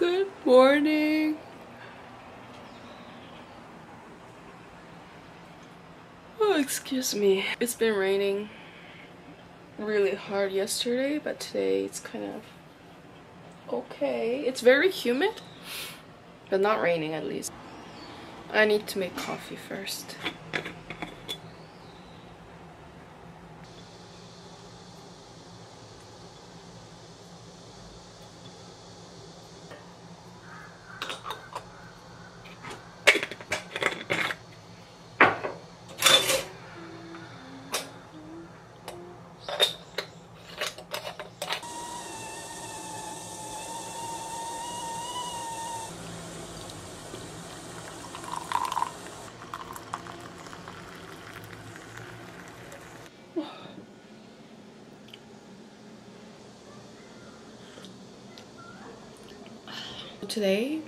Good morning. Oh, excuse me. It's been raining really hard yesterday, but today it's kind of okay. It's very humid, but not raining at least. I need to make coffee first. Today,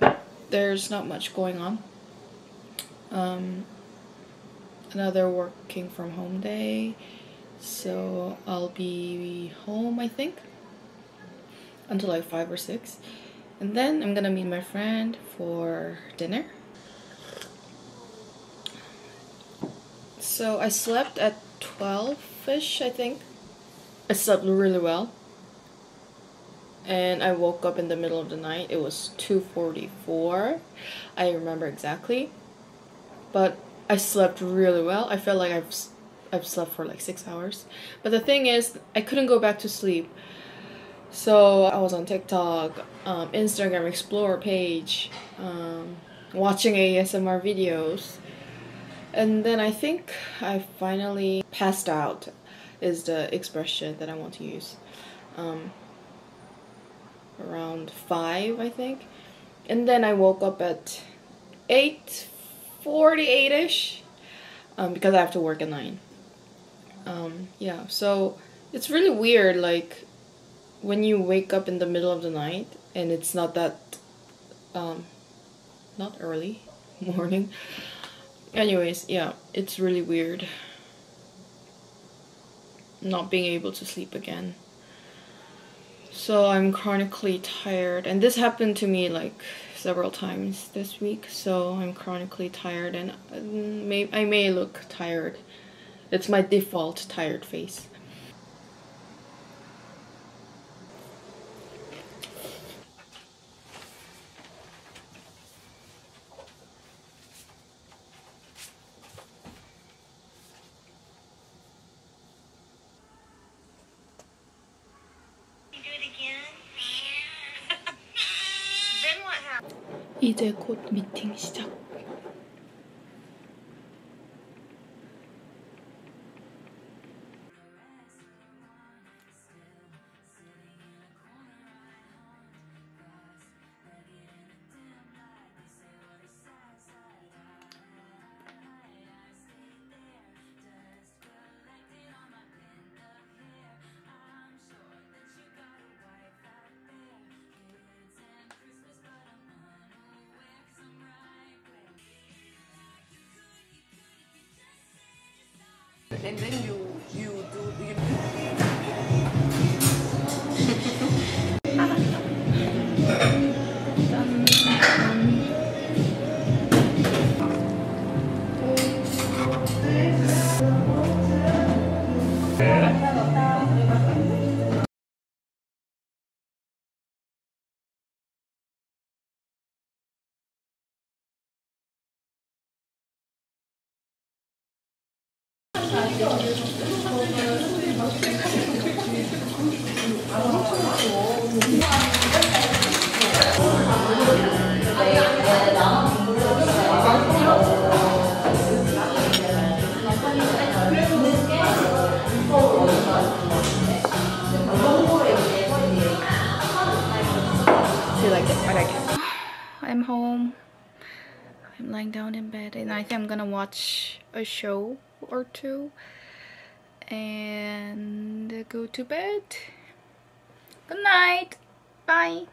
there's not much going on. Um, another working from home day, so I'll be home, I think, until like 5 or 6. And then I'm gonna meet my friend for dinner. So I slept at 12-ish, I think. I slept really well and I woke up in the middle of the night. It was 2:44. I remember exactly. But I slept really well. I felt like I've I've slept for like 6 hours. But the thing is, I couldn't go back to sleep. So I was on TikTok, um, Instagram Explorer page, um, watching ASMR videos. And then I think I finally passed out is the expression that I want to use. Um, around 5 I think. And then I woke up at 8.48ish um, because I have to work at 9 um, yeah so it's really weird like when you wake up in the middle of the night and it's not that um, not early morning. Anyways yeah it's really weird not being able to sleep again so I'm chronically tired and this happened to me like several times this week. So I'm chronically tired and uh, may I may look tired. It's my default tired face 이제 곧 미팅 시작. And then you I'm home. I'm lying down in bed and I think I'm gonna watch a show or two and go to bed. Good night. Bye.